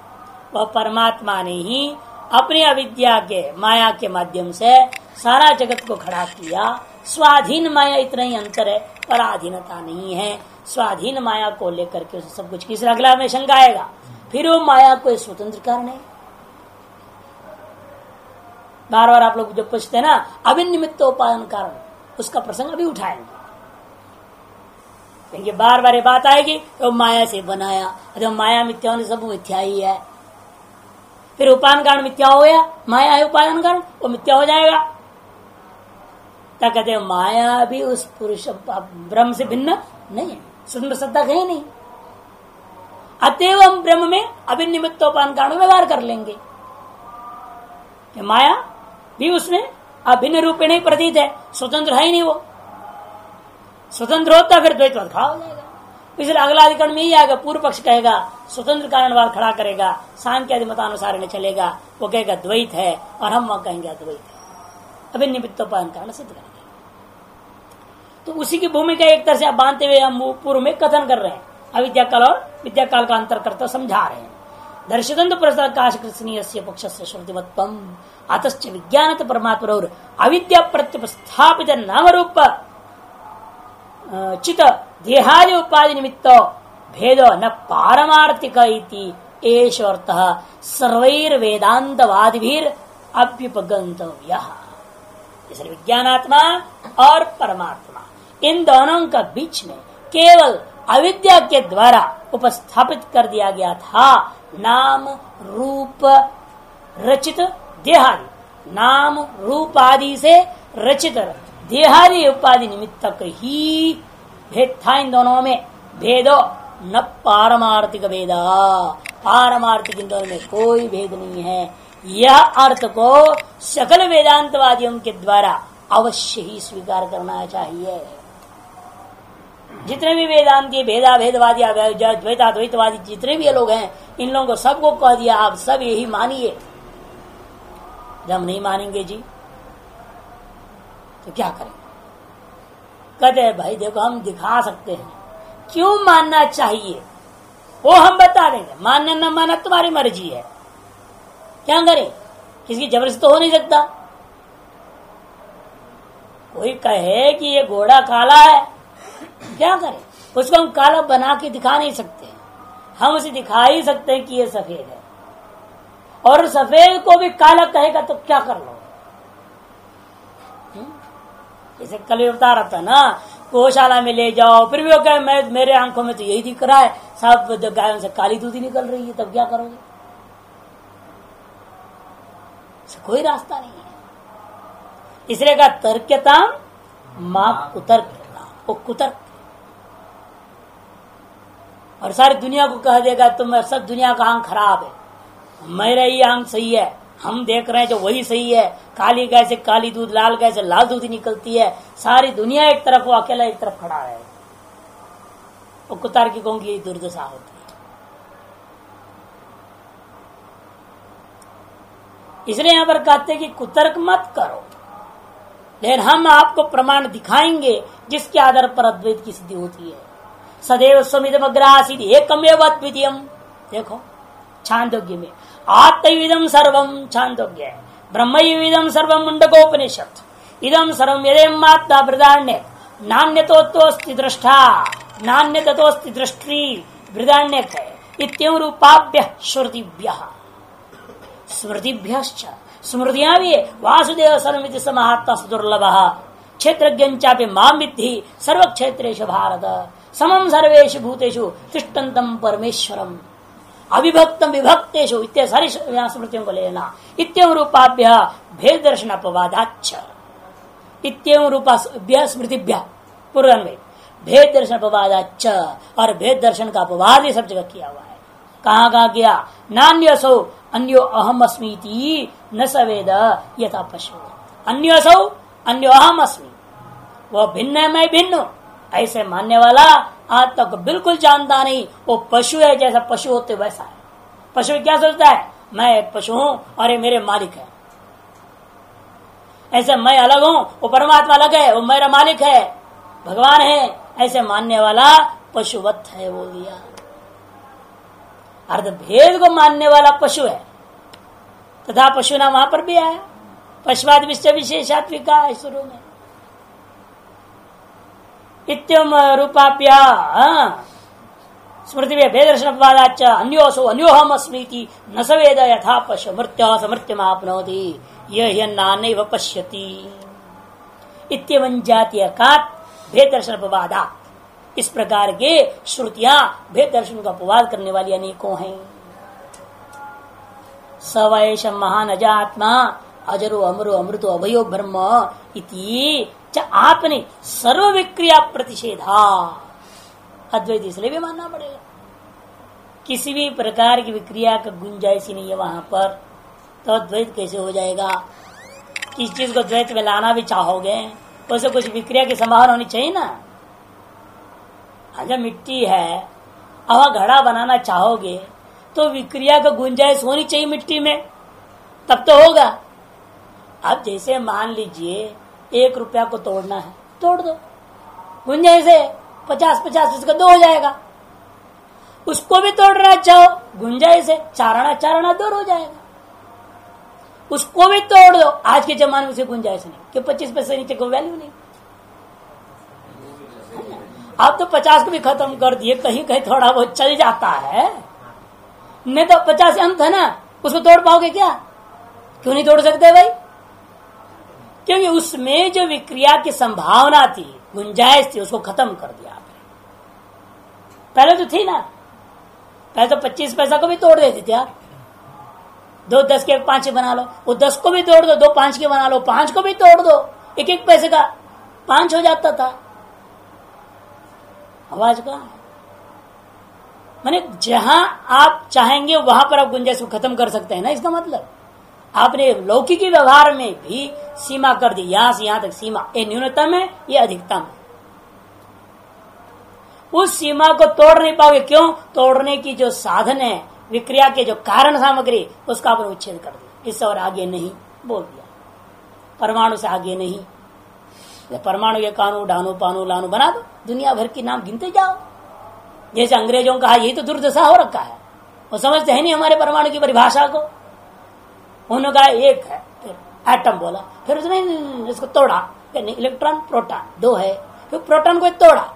वह परमात्मा ने ही अपनी अविद्या के, माया के माध्यम से सारा जगत को खड़ा किया। स्वाधीन माया इतना ही अंतर है पर पराधीनता नहीं है। स्वाधीन माया को लेकर के उसे सब कुछ किस अगला में शंका आएगा। फिर वो माया कोई स्वतंत्र कारण है। बार बार आप लोग जब पूछते हैं ना अभिनिमित्त उपायन कारण, उसका प्रसंग अभी उठाएँगे। क्योंकि बार बार ये बात आएगी तो माया से बनाया तो माया मिथ्या सब मिथ्या ही है। फिर उपायन कारण मिथ्या हो गया, माया है उपायन कारण वो मिथ्या हो जाएगा। क्या कहते माया भी उस पुरुष ब्रह्म से भिन्न नहीं है, सुंदर सत्ता कहीं नहीं। अतएव हम ब्रह्म में अभिनिमित्तोपान कारण व्यवहार कर लेंगे। कि माया भी उसमें अभिन्न रूप नहीं प्रतीत है, स्वतंत्र है ही नहीं वो। स्वतंत्र होता फिर द्वैतवाद खड़ा हो जाएगा इसलिए अगला अधिकरण में ही आएगा, पूर्व पक्ष कहेगा, स्वतंत्र कारणवाद खड़ा करेगा सांख्य आदि मतानुसार में चलेगा, वो कहेगा द्वैत है, और हम वहाँ कहेंगे अद्वैत है। अभिन्न वित्तोपान कारण सिद्ध करेंगे। तो उसी की भूमिका एक तरह से आप बांधते हुए हम पूर्व में कथन कर रहे हैं। अविद्या काल और विद्या काल का अंतर करते समझा रहे हैं। दर्शितंत प्रकाश कृष्णीय पक्ष से श्रुतिमत्व अतच विज्ञान परमात्मा और अविद्या प्रत्युपस्थापित नाम रूप चित देहादि उपाधि निमित्त भेद न पारमार्थिक अर्थ सर्वैर्वेदांतवादि अभ्युपगंतव्य इसलिए विज्ञानात्मा और परमात्मा इन दोनों का बीच में केवल अविद्या के द्वारा उपस्थापित कर दिया गया था नाम रूप रचित देहादि नाम रूप आदि से रचित देहादि उपाधि निमित्तक ही भेद था इन दोनों में भेदो न पारमार्थिक भेदा। पारमार्थिक इन दोनों में कोई भेद नहीं है। यह अर्थ को सकल वेदांतवादियों के द्वारा अवश्य ही स्वीकार करना चाहिए। जितने भी वेदांति भेदा भेदवादी द्वैता द्वैतवादी जितने भी लोग हैं, इन लोगों को सबको कह दिया, आप सब यही मानिए। हम नहीं मानेंगे जी तो क्या करें? कहते हैं भाई, देखो हम दिखा सकते हैं। क्यों मानना चाहिए? वो हम बता देंगे मानना न मानना तुम्हारी मर्ज़ी है। क्या करें? किसी ज़बरदस्ती तो हो नहीं सकता। कोई कहे कि ये घोड़ा काला है, क्या करें? उसको हम काला बना के दिखा नहीं सकते। हम उसे दिखा ही सकते हैं कि ये सफ़ेद है। और सफ़ेद को भी काला कहेगा तो क्या कर लो? जैसे कल बता रहा था ना, गौशाला में ले जाओ, फिर भी वो कहे, मैं, मेरे आँखों में तो यही दिख रहा है सब जब गायों से काली दूधी निकल रही है, तब क्या करोगे? कोई रास्ता नहीं है। इसलिए कहा, तर्कता माँ उतर वो कुतर्क और सारी दुनिया को कह देगा, तुम सब दुनिया का आँख खराब है, मेरा ही आँख सही है हम देख रहे हैं जो वही सही है। काली गाय से काली दूध, लाल गाय से लाल दूध निकलती है। सारी दुनिया एक तरफ़ वो अकेला एक तरफ़ खड़ा है। वो कुतार्किकों की दुर्दशा होती है। इसलिए यहाँ पर कहते कि कुतर्क मत करो। लेकिन हम आपको प्रमाण दिखाएँगे, जिसके आधार पर अद्वैत की सिद्धि होती है। सदैव स्वमिदम अग्रासित एकम द्वितीय देखो, छांदोग्य में। आत्मविदम सर्वम छांदोग्य। ब्रह्म सर्वम मुंडकोपनिषद इदम सर्व यदेमात्मा प्रधान्य नान्यतोस्ति दृष्टा नान्य तथोस्ति दृष्टि वृदान्य है इतम रूपाभ्य श्रुतिभ्य स्मृतिभ्य। स्मृतियाँ भी वासुदेव सर्वमिति समात्मा दुर्लभ क्षेत्र माम विद्धि सर्व क्षेत्रेश भारत। समम सर्वेश भूतेषु तिष्टन्तम परमेश्वरम। अविभक्तम विभक्तेषु इत्या सारी स्मृतियों को लेना इतम रूपाभ्य भेद दर्शन अपवादाच इतम रूपा स्मृतिभ्य पूर्व में भेद दर्शन अपवादाच और भेद दर्शन का अपवाद सब जगह किया हुआ है। कहा कहा गया नान्यसो अन्यो अहम अस्मी न सवेद यथा पशु। अन्यसो अन्यो अहम अस्मी वह भिन्न है मैं भिन्न ऐसे मानने वाला आज तक बिल्कुल जानता नहीं, वो पशु है जैसा पशु होते वैसा है। पशु क्या सोचता है? मैं पशु हूँ और ये मेरे मालिक है। ऐसे मैं अलग हूँ, वो परमात्मा अलग है, वो मेरा मालिक है। भगवान है, ऐसे मानने वाला पशुवत है वो दिया। अर्ध भेद को मानने वाला पशु है। तथा पशु ना वहाँ पर भी आया। पशुवाद विश्व विशेषात्विका है शुरू में। इतम रूपाप्या स्मृति में भेदर्शन वादाच अन्योसो अन्योहम अस्मी न सवेद यथा पश्य मृत्य समृत्यम आपनोति यह नान पश्यति। इतम जातीय भेद दर्शन अपवादा इस प्रकार के श्रुतियाँ भेद दर्शन का अपवाद करने वाली अनेकों हैं। सवैश महान अजात्मा अजरो अमरो अमृतो अभयो ब्रह्म इति आपने सर्व विक्रिया प्रतिषेधा। अद्वैत इसलिए भी मानना पड़ेगा। किसी भी प्रकार की विक्रिया का गुंजाइश नहीं है वहाँ पर। तो अद्वैत कैसे हो जाएगा? किस चीज़ को द्वैत में लाना भी चाहोगे? वैसे कुछ विक्रिया की संभावना होनी चाहिए ना। अगर मिट्टी है अब घड़ा बनाना चाहोगे तो विक्रिया का गुंजाइश होनी चाहिए मिट्टी में। तब तो होगा। अब जैसे मान लीजिए एक रुपया को तोड़ना है। तोड़ दो। गुंजाइश है पचास पचास इसका दो हो जाएगा। उसको भी तोड़ना चाहो, गुंजाइश है चाराना चारणा दो हो जाएगा। उसको भी तोड़ दो। आज के जमाने में उसे गुंजाइश नहीं। कि पच्चीस पैसे नीचे को वैल्यू नहीं? आप तो पचास को भी खत्म कर दिए, कहीं कहीं थोड़ा बहुत चल जाता है। नहीं तो पचास अंत है ना, उसको तोड़ पाओगे क्या? क्यों नहीं तोड़ सकते भाई? क्योंकि उसमें जो विक्रिया की संभावना थी, गुंजाइश थी, उसको खत्म कर दिया आपने। पहले तो थी ना। पहले तो पच्चीस पैसा को भी तोड़ देते थे आप दो दस के पाँच बना लो। वो दस को भी तोड़ दो दो पाँच के बना लो। पाँच को भी तोड़ दो, एक एक पैसे का। पाँच हो जाता था। आवाज़ का मैंने जहाँ आप चाहेंगे, वहाँ पर आप गुंजाइश को खत्म कर सकते हैं ना, इसका मतलब? आपने लौकिकी व्यवहार में भी सीमा कर दी। यहाँ से यहाँ तक सीमा। ये न्यूनतम है, ये अधिकतम है। उस सीमा को तोड़ नहीं पाओगे। क्यों? तोड़ने की जो साधन है, विक्रिया के जो कारण सामग्री, उसका आपने उच्छेद कर दिया। इससे और आगे नहीं बोल दिया। परमाणु से आगे नहीं। परमाणु के कानू डानू पानू, लानू बना दो। दुनिया भर के नाम गिनते जाओ। जैसे अंग्रेज़ों का यही तो दुर्दशा हो रखा है। वो समझते हैं नहीं हमारे परमाणु की परिभाषा को। उन्होंने कहा एक है, फिर एटम बोला। फिर उसने इसको तोड़ा नहीं इलेक्ट्रॉन प्रोटॉन दो है। फिर प्रोटॉन को तोड़ा।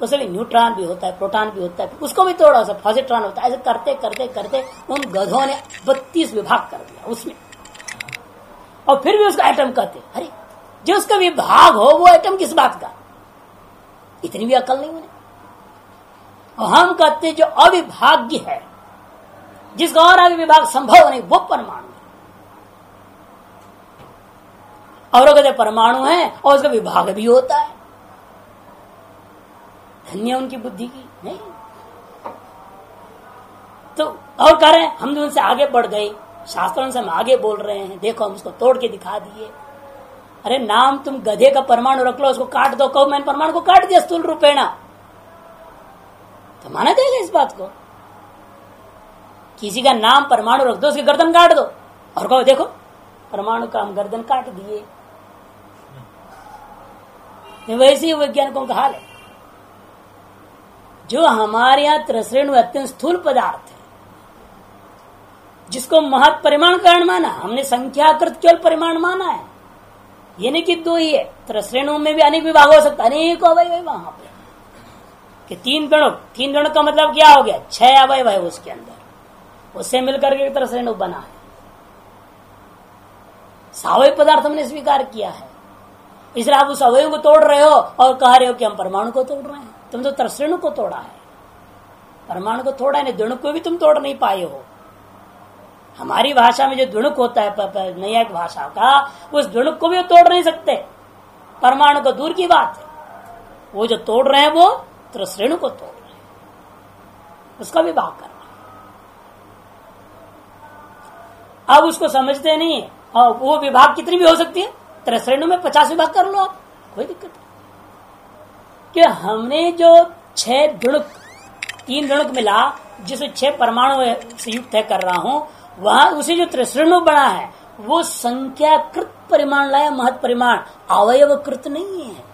उसमें भी न्यूट्रॉन भी होता है प्रोटॉन भी होता है उसको भी तोड़ा, उसे पॉजिट्रॉन होता है। ऐसे करते करते करते उन गधों ने बत्तीस विभाग कर दिया उसमें। और फिर भी उसको एटम कहते अरे, जो उसका विभाग हो, वो एटम किस बात का? इतनी भी अकल नहीं उन्हें और हम कहते जो अविभाग्य है, जिसका और आगे विभाग संभव नहीं, वो परमाणु और कहते परमाणु है, और उसका विभाग भी होता है। धन्य उनकी बुद्धि की, नहीं? तो और कह रहे हैं, हम उनसे आगे बढ़ गए। शास्त्रों से हम आगे बोल रहे हैं। देखो, हम उसको तोड़ के दिखा दिए। अरे, नाम तुम गधे का परमाणु रख लो, उसको काट दो, कहो, मैंने परमाणु को काट दिया, स्थूल रूपेणा। तो माना देगा इस बात को? किसी का नाम परमाणु रख दो, उसकी गर्दन काट दो। और कहो, देखो, परमाणु का हम गर्दन काट दिए। वैसे ही वैज्ञानिकों का हाल है। जो हमारे यहाँ त्रसरेणु अत्यंत स्थूल पदार्थ है, जिसको महत परिमाण कारण माना, हमने संख्याकृत केवल परिमाण माना है। ये नहीं कि दो ही है, त्रसरेणु में भी अनेक विभाग हो सकता अनेक अवय वहाँ पर कि तीन गणों तीन गणों का मतलब क्या हो गया? छह अवय है उसके अंदर। उससे मिलकर के त्रसरेणु बना है। सावय पदार्थ हमने स्वीकार किया है। इसलिए आप उस अवयव को तोड़ रहे हो और कह रहे हो कि हम परमाणु को तोड़ रहे हैं। तुम तो त्रसरेणु को तोड़ा है। परमाणु को तोड़ा है दुणुक को भी तुम तोड़ नहीं पाए हो। हमारी भाषा में जो दुणुक होता है नया भाषा का, उस दुणुक को भी तोड़ नहीं सकते। परमाणु को दूर की बात है। वो जो तोड़ रहे हैं, वो त्रसरेणु को तोड़ रहे हैं। उसका विभाग कर रहे अब उसको समझते नहीं और वो विभाग कितनी भी हो सकती है। त्रसरेणु में पचास विभाग कर लो। आप कोई दिक्कत कि हमने जो छह दुणुक तीन दुणुक मिला जिसमें छह परमाणु से युक्त है कर रहा हूँ, वहाँ उसे जो त्रिश्रेणु बना है, वो संख्याकृत परिमाण लाया, महत परिमाण। अवयवकृत नहीं है।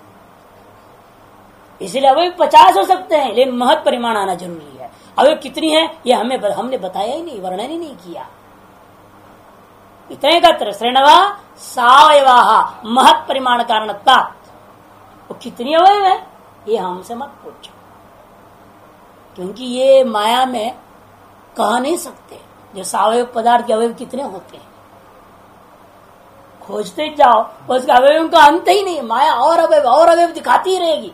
इसलिए अवयव पचास हो सकते हैं, लेकिन महत परिमाण आना ज़रूरी है। अवयव कितनी है, ये हमें हमने बताया ही नहीं, वर्णन ही नहीं किया। इतने का त्रिश्रेणवा सावयवा महत परिमाण कारण वो कितनी अवयव है? ये हमसे मत पूछो। क्योंकि ये माया में कह नहीं सकते। जो सावय पदार्थ के अवयव कितने होते हैं। खोजते जाओ उसके अवयव का अंत ही नहीं। माया और अवयव और अवयव दिखाती ही रहेगी।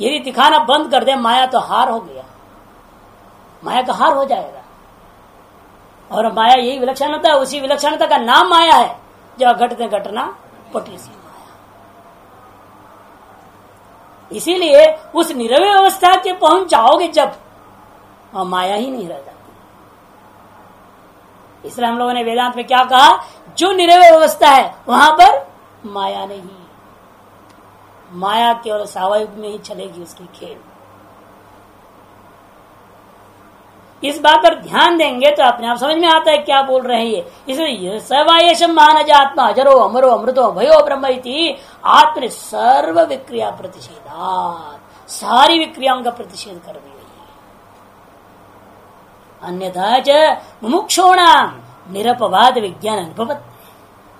यदि दिखाना बंद कर दे, माया तो हार हो गया। माया का हार हो जाएगा। और माया यही विलक्षणता है, उसी विलक्षणता का नाम माया है। जो घटते घटना, पटी सी इसीलिए उस निरवय अवस्था के पहुँच जाओगे जब वहाँ माया ही नहीं रह जाती। इसलिए हम लोगों ने वेदांत में क्या कहा? जो निरवय अवस्था है, वहाँ पर माया नहीं। माया केवल स्वाभाविक में ही चलेगी उसकी खेल। इस बात पर ध्यान देंगे तो अपने आप समझ में आता है क्या बोल रहे हैं ये। इसलिए सवायशम महानज आत्मा, अजरो अमरो अमृतो भयो ब्रह्म आत्म सर्व विक्रिया प्रतिषेधा सारी विक्रियाओं का प्रतिषेध कर दी अन्यथा मुमुक्षोणाम निरपवाद विज्ञान अनुभव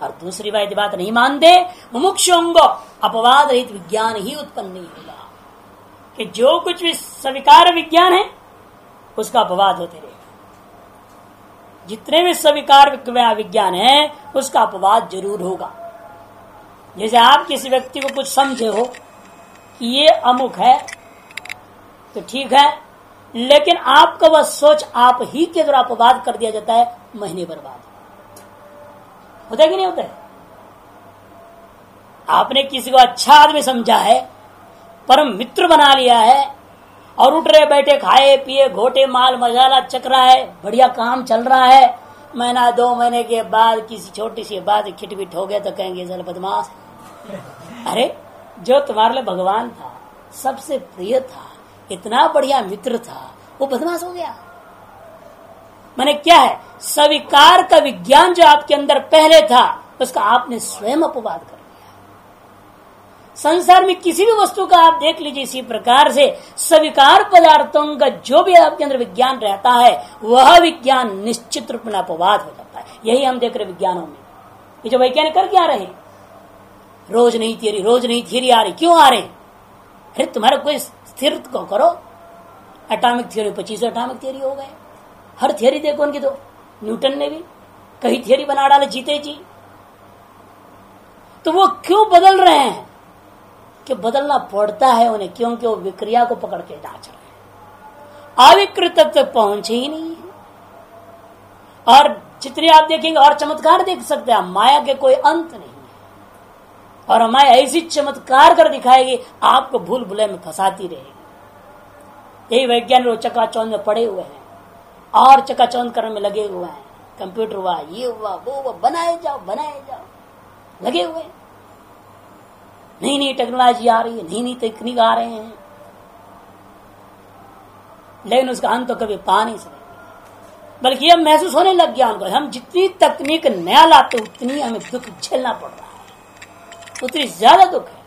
और दूसरी बात बात नहीं मानते मुमुक्षोंगो अपवाद रहित विज्ञान ही उत्पन्न नहीं होगा। कि जो कुछ भी स्वीकार विज्ञान है उसका अपवाद होते रहेगा जितने भी स्वीकार विज्ञान है, उसका अपवाद ज़रूर होगा। जैसे आप किसी व्यक्ति को कुछ समझे हो कि ये अमुक है तो ठीक है, लेकिन आपका वह सोच आप ही के द्वारा अपवाद कर दिया जाता है, महीने बर्बाद होता है कि नहीं होता है? आपने किसी को अच्छा आदमी समझा है, परम मित्र बना लिया है और उठ रहे, बैठे, खाए, पिए, घोटे, माल मजाला चक रहा है, बढ़िया काम चल रहा है। महीना, दो महीने के बाद किसी छोटी सी बात खिटपिट हो गया तो कहेंगे, जल बदमाश। अरे, जो तुम्हारे लिए भगवान था, सबसे प्रिय था, इतना बढ़िया मित्र था, वो बदमाश हो गया। मैंने क्या है, स्वीकार का विज्ञान जो आपके अंदर पहले था, उसका आपने स्वयं अपवाद कर। संसार में किसी भी वस्तु का आप देख लीजिए इसी प्रकार से स्वीकार पदार्थों का जो भी आपके अंदर विज्ञान रहता है, वह विज्ञान निश्चित रूप में अपवाद हो जाता है। यही हम देख रहे विज्ञानों में। ये जो वैज्ञानिक करके आ रहे रोज नहीं थियरी रोज नहीं थियरी आ रही, क्यों आ रहे अरे तुम्हारा कोई स्थिर को करो। अटामिक थियोरी पच्चीस एटॉमिक थियोरी हो गए। हर थियोरी देखो उनकी तो। न्यूटन ने भी कहीं थियोरी बना डाले, जीते जी। तो वो क्यों बदल रहे हैं? कि बदलना पड़ता है उन्हें, क्योंकि वो विक्रिया को पकड़ के जाँच रहे हैं। अविकृत तक पहुँचे ही नहीं है। और जितने आप देखेंगे और चमत्कार देख सकते हैं माया के कोई अंत नहीं है। और माया ऐसी चमत्कार कर दिखाएगी, आपको भूल भुले में फंसाती रहेगी। यही वैज्ञानिक चौंध में पड़े हुए हैं, और चकाचौंध करने में लगे हुए हैं। कंप्यूटर हुआ, ये हुआ, वो हुआ, बनाए जाओ बनाए जाओ। लगे हुए नई नई टेक्नोलॉजी आ रही है नई नई तकनीक आ रहे हैं। लेकिन उसका अंत तो कभी पा नहीं सकते बल्कि यह महसूस होने लग गया उनको, हम जितनी तकनीक नया लाते उतनी हमें दुख झेलना पड़ रहा है। उतनी ज़्यादा दुख है।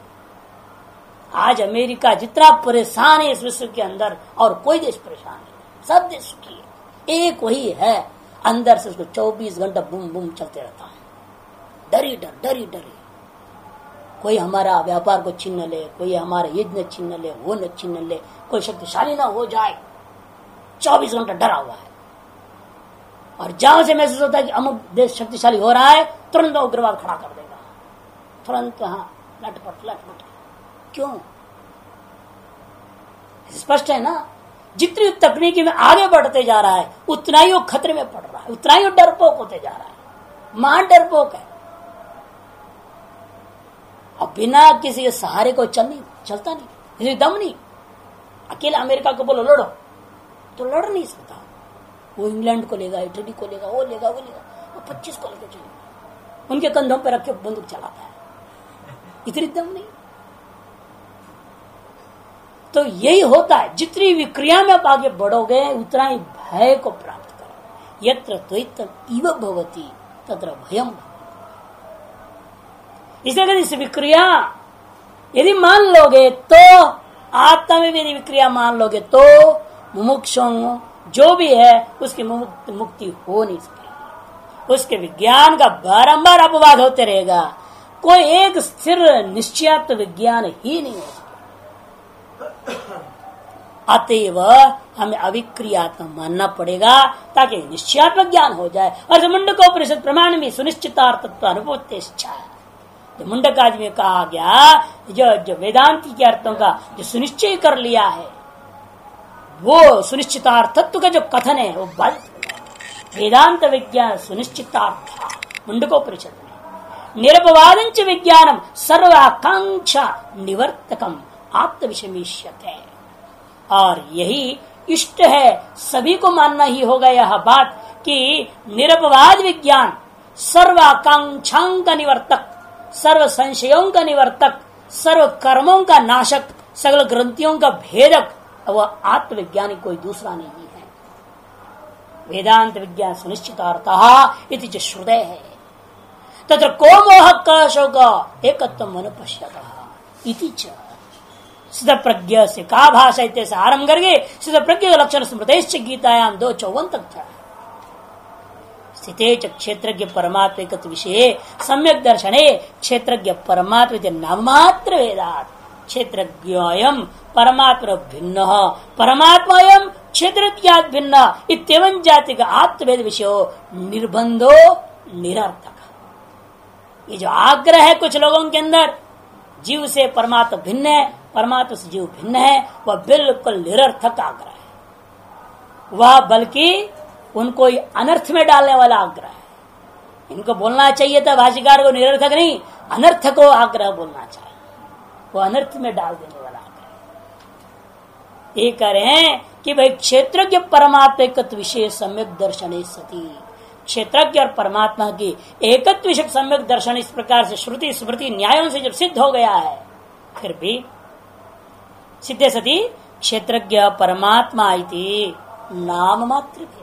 आज अमेरिका जितना परेशान है इस विश्व के अंदर, और कोई देश परेशान नहीं सब देश सुखी है। एक वही है, अंदर से उसको 24 घंटा बुम बुम चलते रहता है। डरी डर, डरी डरी। कोई हमारा व्यापार को छीन ले, कोई हमारा यज्ञ छीन ले, वो न छीन ले, कोई शक्तिशाली ना हो जाए, चौबीस घंटा डरा हुआ है। और जहाँ से महसूस होता है कि अमुक देश शक्तिशाली हो रहा है, तुरंत उग्रवाद खड़ा कर देगा। तुरंत हाँ लटपट लटपट क्यों? स्पष्ट है ना? जितनी तकनीकी में आगे बढ़ते जा रहा है, उतना ही वो खतरे में पड़ रहा है, उतना ही वो डरपोक होते जा रहा है। महान डरपोक है। और बिना किसी के सहारे को चल नहीं, चलता नहीं दम नहीं। अकेला अमेरिका को बोलो, लड़ो। तो लड़ नहीं सकता। वो इंग्लैंड को लेगा, इटली को लेगा, वो लेगा वो लेगा, वो पच्चीस को लेकर चलेगा। उनके कंधों पर रख के बंदूक चलाता है। इतनी दम नहीं। तो यही होता है, जितनी विक्रिया में आप आगे बढ़ोगे, उतना ही भय को प्राप्त करो यत्र द्वैतम इव भवती, तत्र भयम इसलिए इस विक्रिया यदि मान लोगे तो आत्मा में यदि विक्रिया मान लोगे तो मुमुक्ष, जो भी है, उसकी मुक्ति हो नहीं सकेगी। उसके विज्ञान का बारंबार अपवाद होते रहेगा। कोई एक स्थिर निश्चयात विज्ञान ही नहीं हो अतएव हमें अविक्रियात्मक मानना पड़ेगा, ताकि निश्चयात्मक ज्ञान हो जाए। और मुंडक परिषद प्रमाण में सुनिश्चितार्थत्व इच्छा जो मुंडक आदि में कहा गया, जो जो वेदांति के अर्थों का जो सुनिश्चय कर लिया है, वो सुनिश्चितार्थत्व का जो कथन है, वो बल वेदांत विज्ञान सुनिश्चितार्थ, मुंडको परिषद में विज्ञानम सर्वाकांक्षा निवर्तकम आत्मविषमिष्यत। है और यही इष्ट है, सभी को मानना ही होगा यह बात कि निरपवाद विज्ञान सर्वाकांक्षाओं का निवर्तक सर्व संशयों का निवर्तक सर्व कर्मों का नाशक सगल ग्रंथियों का भेदक। वह आत्मविज्ञानी कोई दूसरा नहीं है। वेदांत विज्ञान सुनिश्चित इति श्रुदय है। तथा को मोह कशोक एकत्व मन पश्यत सिद्ध प्रज्ञ से का भाषा इतने से आरंभ करके सिद्ध प्रज्ञ लक्षण स्मृत गीतायाम दो चौवन तक था स्थित क्षेत्र परमात्म विषय सम्यक दर्शने क्षेत्र परमात्म नाम मात्र वेदात। क्षेत्र परमात्म भिन्न परमात्मा क्षेत्र भिन्न इतम जाति का आत्मभेद विषय निर्बंधो निरर्थक। ये जो आग्रह है, कुछ लोगों के अंदर, जीव से परमात्मा भिन्न है, परमात्मा से जीव भिन्न है, वह बिल्कुल निरर्थक आग्रह है। वह बल्कि उनको अनर्थ में डालने वाला आग्रह है। इनको बोलना चाहिए था भाषिकार को निरर्थक नहीं, अनर्थ को आग्रह बोलना चाहिए। वो अनर्थ में डाल देने वाला आग्रह ये कह रहे हैं कि भाई क्षेत्रज्ञ परमात्मा विषय सम्यक दर्शन सती। क्षेत्रज्ञ और परमात्मा की एकत्व सम्यक दर्शन इस प्रकार से श्रुति, स्मृति, न्यायों से जब सिद्ध हो गया है, फिर भी सिद्धे सती, क्षेत्रज्ञ परमात्मा इति नाम मात्र भेदा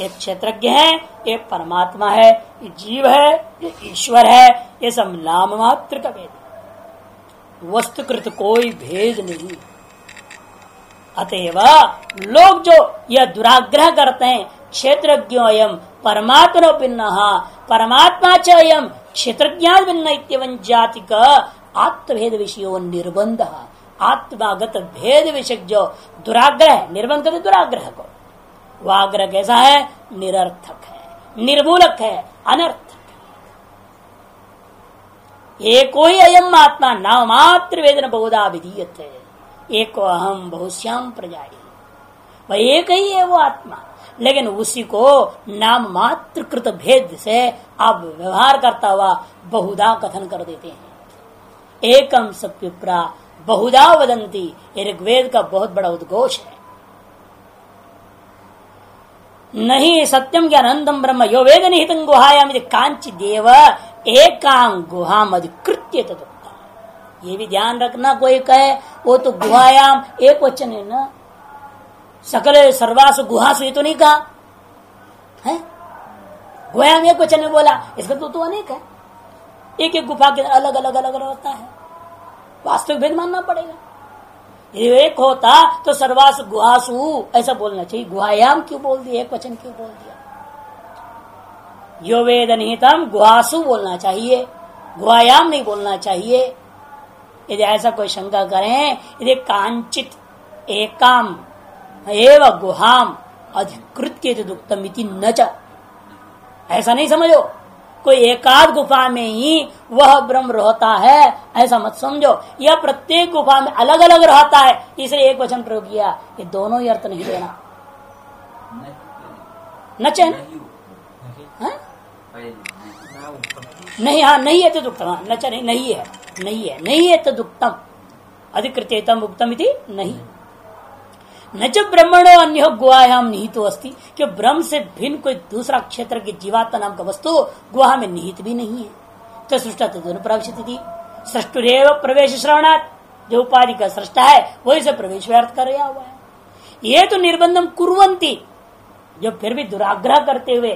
एक क्षेत्रज्ञ है, एक परमात्मा है ये जीव है ये ईश्वर है, ये सब नाम मात्र का भेद वस्तुकृत कोई भेद नहीं। अतएव लोग जो यह दुराग्रह करते हैं, क्षेत्रज्ञ अयम परमात्मा भिन्न, परमात्मा चयम क्षेत्र भिन्न जाति का आत्मभेद विषय निर्बंध आत्मागत भेद विषय जो दुराग्रह निर्बंध दुराग्रह को। वह आग्रह कैसा है, निरर्थक है, निर्मूलक है, अनर्थक एक ही अयम आत्मा नाम मात्र वेदन बहुधा विधीयत। है एक अहम बहुश्याम प्रजाई वह एक ही है वो आत्मा, लेकिन उसी को नाम मात्र कृत भेद से आप व्यवहार करता हुआ बहुधा कथन कर देते हैं। एकम सत्युप्रा, बहुधा वदंती, ऋग्वेद का बहुत बड़ा उद्घोष है। नहीं सत्यम ज्ञान अनंतम ब्रह्म यो वेद निहित गुहायाम कांच देव एकांग गुहाम अधिकृत्य ये भी ध्यान रखना कोई कहे वो तो गुहायाम एक वचन है ना? सकल सर्वास गुहासु ये तो नहीं कहा। है? गुहायाम एक वचन में बोला इसका तो, तो अनेक है। एक एक गुफा के अलग अलग अलग होता है। वास्तविक भेद मानना पड़ेगा। एक होता तो सर्वास गुहासु। ऐसा बोलना चाहिए। गुहायाम क्यों बोल दिया? एक वचन क्यों बोल दिया? यो वेद निहितम गुहासु बोलना चाहिए। गुहायाम नहीं बोलना चाहिए। यदि ऐसा कोई शंका करें, यदि कांचित एकाम एव गुहाम अधिकृत दुक्तम न ऐसा नहीं समझो। कोई एकाध गुफा में ही वह ब्रह्म रहता है। ऐसा मत समझो। यह प्रत्येक गुफा में अलग अलग रहता है। इसलिए एक वचन प्रयोग किया। ये दोनों ही अर्थ नहीं देना न चैन? नहीं हाँ नहीं है तो दुखतम। हाँ, नहीं नहीं है। नहीं है नहीं है तो दुखतम। अधिकृत उत्तम नहीं। न च ब्रह्मणो अन्य गुहायाम निहित अस्थि कि ब्रह्म से भिन्न कोई दूसरा क्षेत्र की जीवात्मा नाम का वस्तु गुहा में निहित भी नहीं है। तो सृष्टा तो दोनों प्रवेशित थी। सृष्टुरेव प्रवेश श्रवणात्। जो उपाधि का सृष्टा है, वही से प्रवेश व्यर्थ कर रहा हुआ है। ये तो निर्बंधम कुरंती जो फिर भी दुराग्रह करते हुए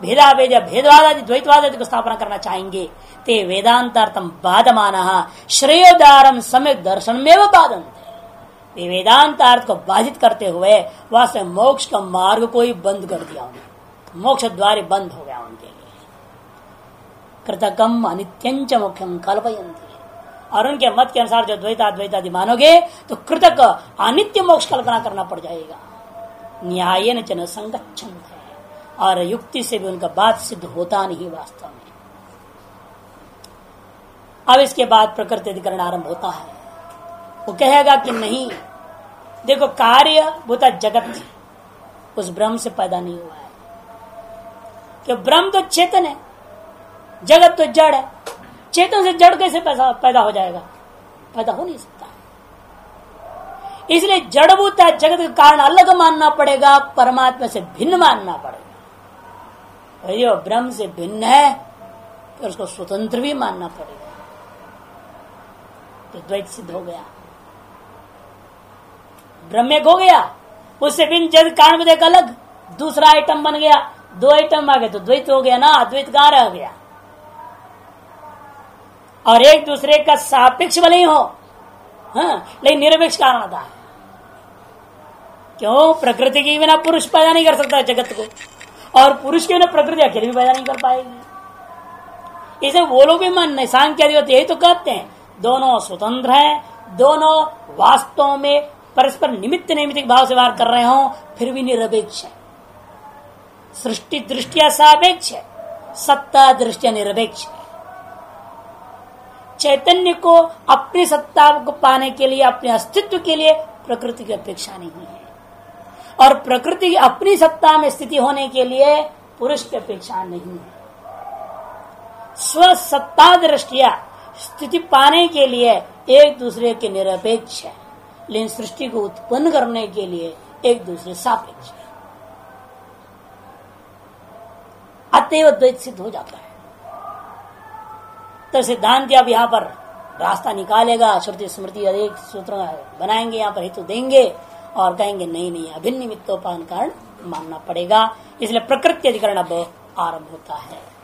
भेदा भेद भेदवाद आदि द्वैतवाद आदि को स्थापना करना चाहेंगे, ते वेदांतार्थम बाधमाना। श्रेयोदारम समय दर्शन में बाधन वेदांत अर्थ को बाधित करते हुए वास्तव मोक्ष का मार्ग को ही बंद कर दिया उन्हें मोक्ष द्वार बंद हो गया उनके लिए। कृतकम अनित्यंच मुख्यम कल्पयंती और उनके मत के अनुसार जो द्वैता द्वैतादि मानोगे तो कृतक अनित्य मोक्ष कल्पना करना पड़ जाएगा। न्याय न संगच्छन है और युक्ति से भी उनका बात सिद्ध होता नहीं वास्तव में। अब इसके बाद प्रकृति अधिकरण आरंभ होता है। वो कहेगा कि नहीं। देखो, कार्य भूता जगत उस ब्रह्म से पैदा नहीं हुआ है। कि ब्रह्म तो चेतन है। जगत तो जड़ है। चेतन से जड़ कैसे पैदा हो जाएगा? पैदा हो नहीं सकता। इसलिए जड़भूत है, जगत का कारण अलग मानना पड़ेगा, परमात्मा से भिन्न मानना पड़ेगा। भैया ब्रह्म से भिन्न है तो उसको स्वतंत्र भी मानना पड़ेगा। तो द्वैत सिद्ध हो गया। ब्रह्म हो गया। उससे बिन जद कारण देख अलग, दूसरा आइटम बन गया। दो आइटम आ गए तो द्वैत हो गया ना अद्वैत कहाँ रह गया। और एक दूसरे का सापेक्ष भले ही हो हाँ लेकिन निरपेक्ष कारण था क्यों? प्रकृति के बिना पुरुष पैदा नहीं कर सकता जगत को। और पुरुष के बिना प्रकृति अकेले भी पैदा नहीं कर पाएगी। इसे वो लोग भी मन सांख्य यही तो कहते हैं, दोनों स्वतंत्र हैं, दोनों वास्तव में परस्पर निमित्त नैमित्तिक भाव से वार कर रहे हो, फिर भी निरपेक्ष है। सृष्टि दृष्टिया सापेक्ष है, सत्ता दृष्टिया निरपेक्ष है। चैतन्य को अपनी सत्ता को पाने के लिए, अपने अस्तित्व के लिए प्रकृति की अपेक्षा नहीं है। और प्रकृति अपनी सत्ता में स्थिति होने के लिए पुरुष की अपेक्षा नहीं है। स्व सत्ता दृष्टिया स्थिति पाने के लिए एक दूसरे के निरपेक्ष है। लेकिन सृष्टि को उत्पन्न करने के लिए एक दूसरे सापेक्ष। अतएव द्वैत सिद्ध हो जाता है। तो सिद्धांत अब यहाँ पर रास्ता निकालेगा, श्रुति स्मृति अनेक सूत्र बनाएँगे, यहाँ पर हेतु देंगे और कहेंगे, नहीं नहीं अभिन्न निमित्तोपान कारण मानना पड़ेगा। इसलिए प्रकृति अधिकरण अब आरंभ होता है।